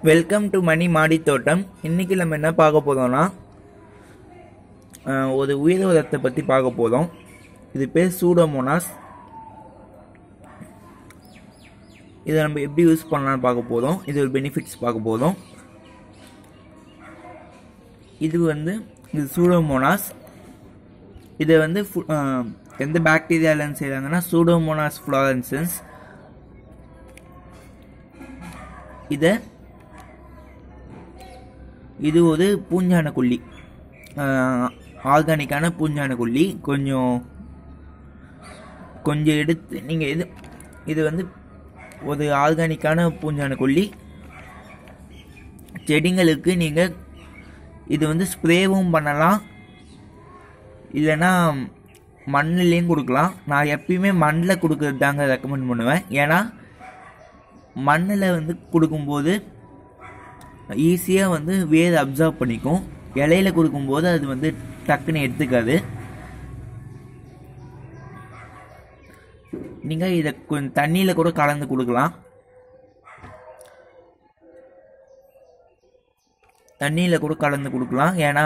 Welcome to மணி மாடி தோட்டம் இன்னைக்கு நம்ம என்ன பார்க்க போதோம்னா ஒரு உயிர் உதத்தை பற்றி பார்க்க போதும் இது பேர் சூடோமோனாஸ் இதை நம்ம எப்படி யூஸ் பண்ணலாம்னு பார்க்க போதும் இது ஒரு பெனிஃபிட்ஸ் பார்க்க போதும் இது வந்து இது சூடோமோனாஸ் இதை வந்து எந்த பாக்டீரியாலன்னு செய்கிறாங்கன்னா சூடோமோனாஸ் ஃப்ளாரன்சன்ஸ் இதை இது ஒரு பூஞ்சான கொல்லி. ஆர்கானிக்கான பூஞ்சான கொல்லி. கொஞ்சம் கொஞ்சம் எடுத்து நீங்கள் இது இது வந்து ஒரு ஆர்கானிக்கான பூஞ்சான கொல்லி. செடிங்களுக்கு நீங்கள் இது வந்து ஸ்ப்ரேவும் பண்ணலாம். இல்லைன்னா மண்ணுலேயும் கொடுக்கலாம். நான் எப்பயுமே மண்ணில் கொடுக்கறது தாங்க ரெக்கமெண்ட் பண்ணுவேன். ஏன்னா மண்ணில் வந்து கொடுக்கும்போது ஈஸியாக வந்து வேர் அப்சர்வ் பண்ணிக்கும். இலையில கொடுக்கும்போது அது வந்து டக்குன்னு எடுத்துக்காது. நீங்கள் இதை கொஞ்சம் தண்ணியில் கூட கலந்து கொடுக்கலாம். தண்ணியில் கூட கலந்து கொடுக்கலாம். ஏன்னா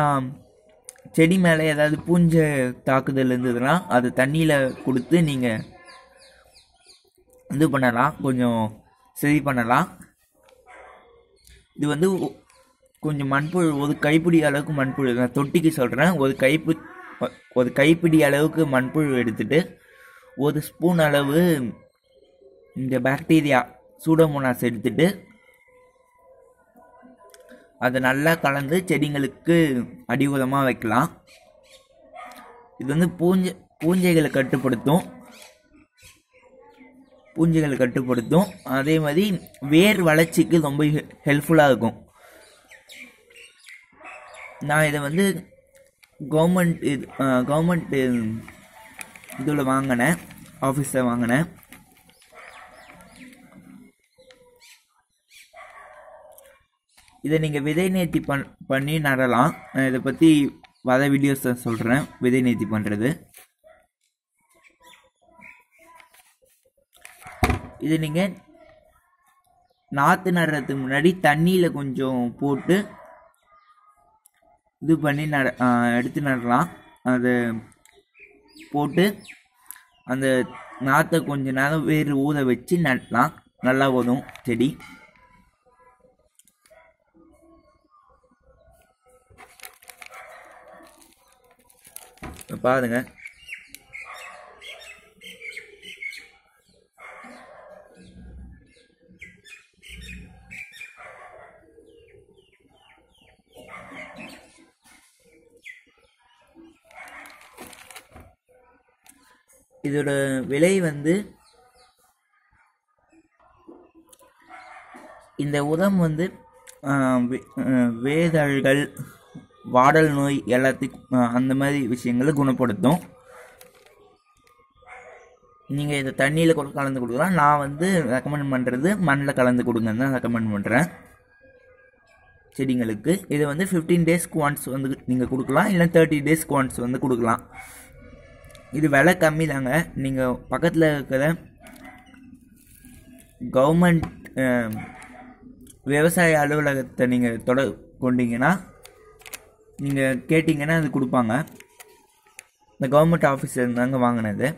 செடி மேலே ஏதாவது பூஞ்சை தாக்குதல் இருந்ததுன்னா அது தண்ணியில் கொடுத்து நீங்கள் இது பண்ணலாம். கொஞ்சம் சரி பண்ணலாம். இது வந்து கொஞ்சம் மண்புழு ஒரு கைப்பிடி அளவுக்கு மண்புழு. நான் தொட்டிக்கு சொல்கிறேன் ஒரு கைப்பு ஒரு கைப்பிடி அளவுக்கு மண்புழு எடுத்துட்டு ஒரு ஸ்பூன் அளவு இந்த பாக்டீரியா சூடோமோனாஸ் எடுத்துட்டு அதை நல்லா கலந்து செடிங்களுக்கு உரமாக வைக்கலாம். இது வந்து பூஞ்சை பூஞ்சைகளை கட்டுப்படுத்தும். பூஞ்சைகளை கட்டுப்படுத்தும். அதே மாதிரி வேர் வளர்ச்சிக்கு ரொம்ப ஹெல்ப்ஃபுல்லாக இருக்கும். நான் இதை வந்து கவர்மெண்ட் இது கவர்மெண்ட் இதில் வாங்கினேன். ஆஃபீஸில் வாங்கினேன். இதை நீங்கள் விதை நேர்த்தி பண் பண்ணி நடலாம். நான் இதை பற்றி வர வீடியோஸை சொல்கிறேன் விதை நேர்த்தி பண்ணுறது இது நீங்கள் நாற்று நடுறதுக்கு முன்னாடி தண்ணியில் கொஞ்சம் போட்டு இது பண்ணி நட எடுத்து நடலாம். அதை போட்டு அந்த நாற்றை கொஞ்ச நேரம் வேறு ஊத வச்சு நடலாம் நல்லா வரும் செடி. பாருங்கள் இதோட விலை வந்து இந்த உரம் வந்து வேதழ்கள் வாடல் நோய் எல்லாத்துக்கும் அந்த மாதிரி விஷயங்களை குணப்படுத்தும். நீங்கள் இதை தண்ணியில் கூட கலந்து கொடுக்கலாம். நான் வந்து ரெக்கமெண்ட் பண்ணுறது மண்ணில் கலந்து கொடுங்கன்னு தான் ரெக்கமெண்ட் பண்ணுறேன் செடிங்களுக்கு. இது வந்து ஃபிஃப்டீன் டேஸ்க்கு ஒன்ஸ் வந்து நீங்கள் கொடுக்கலாம். இல்லை தேர்ட்டி டேஸ்க்கு ஒன்ஸ் வந்து கொடுக்கலாம். இது விலை கம்மி தாங்க. நீங்கள் பக்கத்தில் இருக்கிற கவர்மெண்ட் விவசாய அலுவலகத்தை நீங்கள் தொட கொண்டீங்கன்னா நீங்கள் கேட்டிங்கன்னா அது கொடுப்பாங்க. இந்த கவர்மெண்ட் ஆஃபீஸில் இருந்தாங்க வாங்கினது.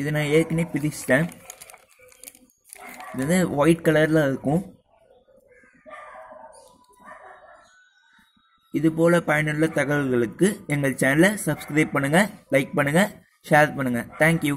இதை நான் ஏற்கனவே பிரிச்சிட்டேன். இது வந்து ஒயிட் கலரில் இருக்கும். இது போல பயனுள்ள தகவல்களுக்கு எங்கள் சேனலை சப்ஸ்கிரைப் பண்ணுங்கள் லைக் பண்ணுங்கள் ஷேர் பண்ணுங்கள் தேங்க்யூ